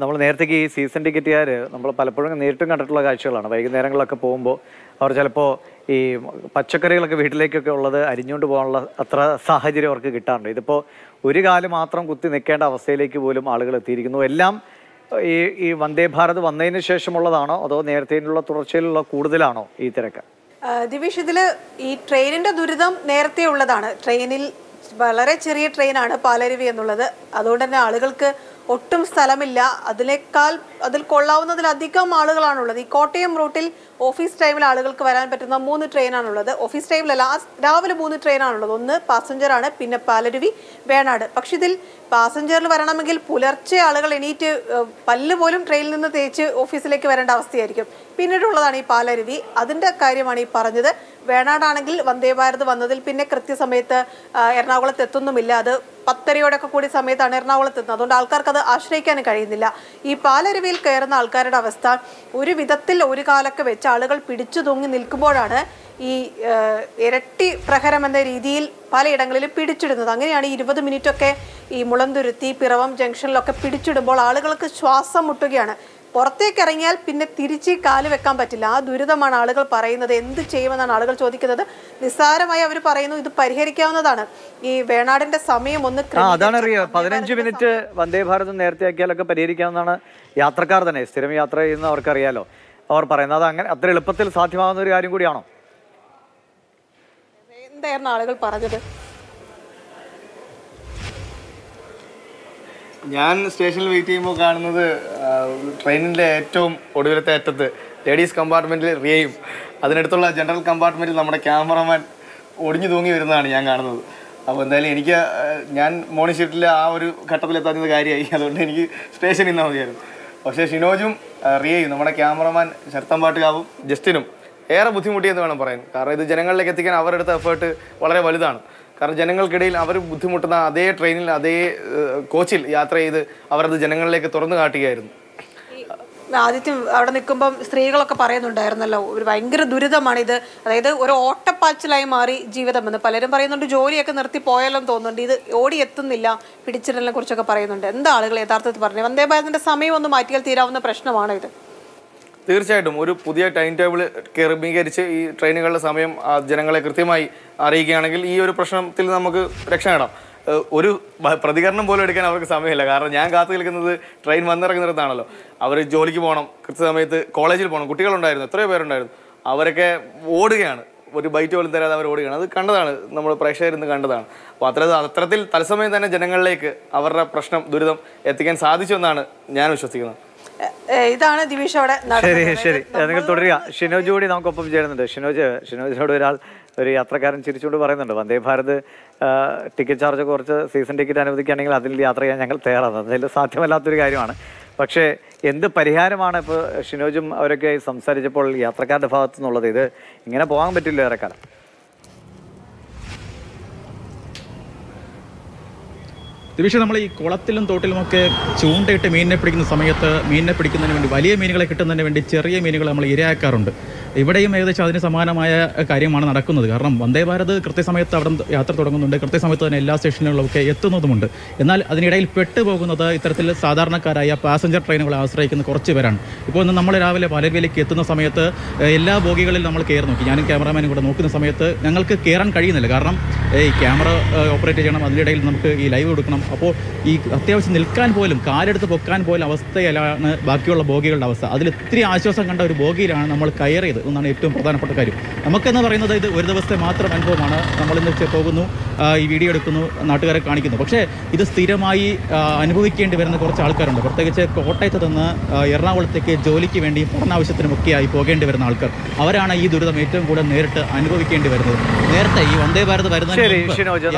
നമ്മൾ നേരത്തേക്ക് ഈ സീസൺ ടിക്കറ്റുകാർ നമ്മൾ പലപ്പോഴും നേരിട്ടും കണ്ടിട്ടുള്ള കാഴ്ചകളാണ്. വൈകുന്നേരങ്ങളിലൊക്കെ പോകുമ്പോൾ അവർ ചിലപ്പോൾ ഈ പച്ചക്കറികളൊക്കെ വീട്ടിലേക്കൊക്കെ ഉള്ളത് അരിഞ്ഞുകൊണ്ട് പോകാനുള്ള അത്ര സാഹചര്യം അവർക്ക് കിട്ടാറുണ്ട്. ഇതിപ്പോൾ ഒരു കാൽ മാത്രം കുത്തി നിൽക്കേണ്ട അവസ്ഥയിലേക്ക് പോലും ആളുകൾ എത്തിയിരിക്കുന്നു. എല്ലാം ഈ ഈ വന്ദേ ഭാരത് വന്നതിന് ശേഷമുള്ളതാണോ അതോ നേരത്തേനുള്ള തുടർച്ചയിലുള്ള കൂടുതലാണോ ഈ തിരക്ക്? ദിവിഷ് ഇതിൽ ഈ ട്രെയിനിന്റെ ദുരിതം നേരത്തെ ഉള്ളതാണ്. ട്രെയിനിൽ വളരെ ചെറിയ ട്രെയിനാണ് പാലരുവി എന്നുള്ളത്. അതുകൊണ്ട് തന്നെ ആളുകൾക്ക് ഒട്ടും സ്ഥലമില്ല. അതിനേക്കാൾ അതിൽ കൊള്ളാവുന്നതിലധികം ആളുകളാണുള്ളത്. ഈ കോട്ടയം റൂട്ടിൽ ഓഫീസ് ടൈമിൽ ആളുകൾക്ക് വരാൻ പറ്റുന്ന മൂന്ന് ട്രെയിനാണുള്ളത്. ഓഫീസ് ടൈമിലല്ല രാവിലെ മൂന്ന് ട്രെയിനാണുള്ളത്. ഒന്ന് പാസഞ്ചറാണ് പിന്നെ പാലരുവി വേണാട്. പക്ഷെ ഇതിൽ പാസഞ്ചറിൽ വരണമെങ്കിൽ പുലർച്ചെ ആളുകൾ എണീറ്റ് പല്ല് പോലും ട്രെയിനിൽ നിന്ന് തേച്ച് ഓഫീസിലേക്ക് വരേണ്ട അവസ്ഥയായിരിക്കും. പിന്നീടുള്ളതാണ് ഈ പാലരുവി. അതിന്റെ കാര്യമാണ് ഈ പറഞ്ഞത്. വേണാടാണെങ്കിൽ വന്ദേ ഭാരത് വന്നതിൽ പിന്നെ കൃത്യസമയത്ത് എറണാകുളത്ത് എത്തുന്നുമില്ല. അത് പത്തരയോടൊക്കെ കൂടി സമയത്താണ് എറണാകുളത്ത് എത്തുന്നത് അതുകൊണ്ട് ആൾക്കാർക്ക് അത് ആശ്രയിക്കാൻ കഴിയുന്നില്ല. ഈ പാലരുവിയിൽ കയറുന്ന ആൾക്കാരുടെ അവസ്ഥ ഒരു വിധത്തിൽ ഒരു കാലൊക്കെ വെച്ച് ആളുകൾ പിടിച്ചു തൂങ്ങി നിൽക്കുമ്പോഴാണ് ഈ ഇരട്ടി പ്രഹരം എന്ന രീതിയിൽ പലയിടങ്ങളിലും പിടിച്ചിടുന്നത്. അങ്ങനെയാണ് ഇരുപത് മിനിറ്റൊക്കെ ഈ മുളന്തുരുത്തി പിറവം ജംഗ്ഷനിലൊക്കെ പിടിച്ചിടുമ്പോൾ ആളുകൾക്ക് ശ്വാസം മുട്ടുകയാണ്. പുറത്തേക്ക് ഇറങ്ങിയാൽ പിന്നെ തിരിച്ച് കാൽ വെക്കാൻ പറ്റില്ല. ആ ദുരിതമാണ് ആളുകൾ പറയുന്നത്. എന്ത് ചെയ്യുമെന്നാണ് ആളുകൾ ചോദിക്കുന്നത്. നിസ്സാരമായി അവർ പറയുന്നു ഇത് പരിഹരിക്കാവുന്നതാണ്. ഈ വേണാടിന്റെ സമയം ഒന്ന് അതാണ് അറിയുക പതിനഞ്ച് മിനിറ്റ് വന്ദേ ഭാരത് നേരത്തെ ആക്കിയാലൊക്കെ പരിഹരിക്കാവുന്നതാണ് യാത്രക്കാർ തന്നെ. സ്ഥിരം യാത്ര ചെയ്യുന്ന അവർക്കറിയാലോ. അവർ പറയുന്നത് അത് അങ്ങനെ അത്ര എളുപ്പത്തിൽ സാധ്യമാകുന്ന ഒരു കാര്യം കൂടിയാണോ? എന്തായിരുന്നു ആളുകൾ പറഞ്ഞത്? ഞാൻ സ്റ്റേഷനിൽ വെയിറ്റ് ചെയ്യുമ്പോൾ കാണുന്നത് ട്രെയിനിന്റെ ഏറ്റവും ഒടുവിലത്തെ അറ്റത്ത് ലേഡീസ് കമ്പാർട്ട്മെന്റിൽ റിയയും. അതിനടുത്തുള്ള ജനറൽ കമ്പാർട്ട്മെന്റിൽ നമ്മുടെ ക്യാമറമാൻ ഒടിഞ്ഞു തൂങ്ങി വരുന്നതാണ് ഞാൻ കാണുന്നത്. അപ്പോൾ എന്തായാലും എനിക്ക് ഞാൻ മോർണിംഗ് ഷിഫ്റ്റിൽ ആ ഒരു ഘട്ടത്തിൽ എത്താത്തത് കാര്യമായി. അതുകൊണ്ട് എനിക്ക് സ്റ്റേഷനിൽ നിന്നാൽ മതിയായിരുന്നു. പക്ഷേ ഷിനോജും റിയയും നമ്മുടെ ക്യാമറമാൻ ശരത്തമ്പാട്ടുകാവും ജസ്റ്റിനും ഏറെ ബുദ്ധിമുട്ടിയെന്ന് വേണം പറയാൻ. കാരണം ഇത് ജനങ്ങളിലേക്ക് എത്തിക്കാൻ അവരെടുത്ത എഫേർട്ട് വളരെ വലുതാണ്. കാരണം ജനങ്ങൾക്കിടയിൽ അവർ ബുദ്ധിമുട്ടുന്ന അതേ ട്രെയിനിൽ അതേ കോച്ചിൽ യാത്ര ചെയ്ത് അവരത് ജനങ്ങളിലേക്ക് തുറന്നു കാട്ടുകയായിരുന്നു. ആദ്യം അവിടെ നിൽക്കുമ്പം സ്ത്രീകളൊക്കെ പറയുന്നുണ്ടായിരുന്നല്ലോ ഒരു ഭയങ്കര ദുരിതമാണിത് അതായത് ഒരു ഓട്ടപ്പാച്ചിലായി മാറി ജീവിതം എന്ന്. പലരും പറയുന്നുണ്ട് ജോലിയൊക്കെ നിർത്തി പോയാലും തോന്നുന്നുണ്ട്. ഇത് ഓടി എത്തുന്നില്ല പിടിച്ചിടലിനെ കുറിച്ചൊക്കെ പറയുന്നുണ്ട്. എന്താ ആളുകൾ യഥാർത്ഥത്തിൽ പറഞ്ഞു? വന്ദേ ഭാരതിന്റെ സമയം ഒന്ന് മാറ്റിയാൽ തീരാവുന്ന പ്രശ്നമാണ് ഇത്? തീർച്ചയായിട്ടും. ഒരു പുതിയ ടൈം ടേബിൾ ക്രമീകരിച്ച് ഈ ട്രെയിനുകളുടെ സമയം ജനങ്ങളെ കൃത്യമായി അറിയിക്കുകയാണെങ്കിൽ ഈ ഒരു പ്രശ്നത്തിൽ നമുക്ക് രക്ഷ നേടാം. ഒരു പ്രതികരണം പോലും എടുക്കാൻ അവർക്ക് സമയമില്ല. കാരണം ഞാൻ കാത്തു നിൽക്കുന്നത് ട്രെയിൻ വന്നിറങ്ങുന്നിടത്താണല്ലോ. അവർ ജോലിക്ക് പോകണം കൃത്യസമയത്ത് കോളേജിൽ പോകണം കുട്ടികളുണ്ടായിരുന്നു എത്രയോ പേരുണ്ടായിരുന്നു. അവരൊക്കെ ഓടുകയാണ്. ഒരു ബൈറ്റ് പോലും തരാതെ അവർ ഓടുകയാണ്. അത് കണ്ടതാണ് നമ്മൾ പ്രേക്ഷകരിന്ന് കണ്ടതാണ്. അപ്പോൾ അത്ര അത്തരത്തിൽ തത്സമയം തന്നെ ജനങ്ങളിലേക്ക് അവരുടെ പ്രശ്നം ദുരിതം എത്തിക്കാൻ സാധിച്ചു എന്നാണ് ഞാൻ വിശ്വസിക്കുന്നത്. ഇതാണ് ദിവിഷ് അവിടെ ശരി ശരി. നിങ്ങൾ തുടരുക. ഷിനോജ് കൂടി നമുക്കൊപ്പം ചേരുന്നുണ്ട്. ഷിനോജ് ഷിനോജിനോട് ഒരാൾ ഒരു യാത്രക്കാരൻ ചിരിച്ചുകൊണ്ട് പറയുന്നുണ്ട് വന്ദേ ഭാരത് ടിക്കറ്റ് ചാർജ് കുറച്ച് സീസൺ ടിക്കറ്റ് അനുവദിക്കുകയാണെങ്കിൽ അതിൽ യാത്ര ചെയ്യാൻ ഞങ്ങൾ തയ്യാറാണ്. അതിൽ സാധ്യമല്ലാത്തൊരു കാര്യമാണ്. പക്ഷേ എന്ത് പരിഹാരമാണ് ഇപ്പോൾ ഷിനോജും അവരൊക്കെ സംസാരിച്ചപ്പോൾ യാത്രക്കാരുടെ ഭാഗത്തു നിന്നുള്ളത്? ഇത് ഇങ്ങനെ പോകാൻ പറ്റില്ല ഏറെക്കാലം. ദിവിഷ നമ്മൾ ഈ കുളത്തിലും തോട്ടിലുമൊക്കെ ചൂണ്ടയിട്ട് മീനിനെ പിടിക്കുന്ന സമയത്ത് മീനിനെ പിടിക്കുന്നതിന് വേണ്ടി വലിയ മീനുകളെ കിട്ടുന്നതിന് വേണ്ടി ചെറിയ മീനുകൾ നമ്മൾ ഇരയാക്കാറുണ്ട്. ഇവിടെയും ഏകദേശം അതിന് സമാനമായ കാര്യമാണ് നടക്കുന്നത്. കാരണം വന്ദേ ഭാരത് കൃത്യസമയത്ത് അവിടെ യാത്ര തുടങ്ങുന്നുണ്ട്. കൃത്യസമയത്ത് തന്നെ എല്ലാ സ്റ്റേഷനുകളിലൊക്കെ എത്തുന്നതുമുണ്ട്. എന്നാൽ അതിനിടയിൽ പെട്ടുപോകുന്നത് ഇത്തരത്തിൽ സാധാരണക്കാരായ പാസഞ്ചർ ട്രെയിനുകളെ ആശ്രയിക്കുന്ന കുറച്ച് പേരാണ്. ഇപ്പോൾ ഇന്ന് നമ്മൾ രാവിലെ പാലരുവിലേക്ക് എത്തുന്ന സമയത്ത് എല്ലാ ബോഗികളിലും നമ്മൾ കയറി നോക്കി. ഞാനും ക്യാമറാമാനും കൂടെ നോക്കുന്ന സമയത്ത് ഞങ്ങൾക്ക് കയറാൻ കഴിയുന്നില്ല. കാരണം ഈ ക്യാമറ ഓപ്പറേറ്റ് ചെയ്യണം. അതിനിടയിൽ നമുക്ക് ഈ ലൈവ് കൊടുക്കണം. അപ്പോൾ ഈ അത്യാവശ്യം നിൽക്കാൻ പോലും കാലെടുത്ത് പൊക്കാൻ പോലും അവസ്ഥയിലാണ് ബാക്കിയുള്ള ബോഗികളുടെ അവസ്ഥ. അതിൽ ഇത്തിരി ആശ്വാസം കണ്ട ഒരു ബോഗിയിലാണ് നമ്മൾ കയറിയത്. എന്നാണ് ഏറ്റവും പ്രധാനപ്പെട്ട കാര്യം. നമുക്കെന്ന് പറയുന്നത് ഇത് ഒരു ദിവസത്തെ മാത്രം അനുഭവമാണ്. നമ്മളിന്ന് പോകുന്നു. ഈ വീഡിയോ എടുക്കുന്നു. നാട്ടുകാരെ കാണിക്കുന്നു. പക്ഷേ ഇത് സ്ഥിരമായി അനുഭവിക്കേണ്ടി വരുന്ന കുറച്ച് ആൾക്കാരുണ്ട്. പ്രത്യേകിച്ച് കോട്ടയത്ത് നിന്ന് എറണാകുളത്തേക്ക് ജോലിക്ക് വേണ്ടി പഠനാവശ്യത്തിനുമൊക്കെയായി പോകേണ്ടി വരുന്ന ആൾക്കാർ. അവരാണ് ഈ ദുരിതം ഏറ്റവും കൂടുതൽ നേരിട്ട് അനുഭവിക്കേണ്ടി വരുന്നത്. നേരത്തെ ഈ വന്ദേ ഭാരത് ഷിനോജ്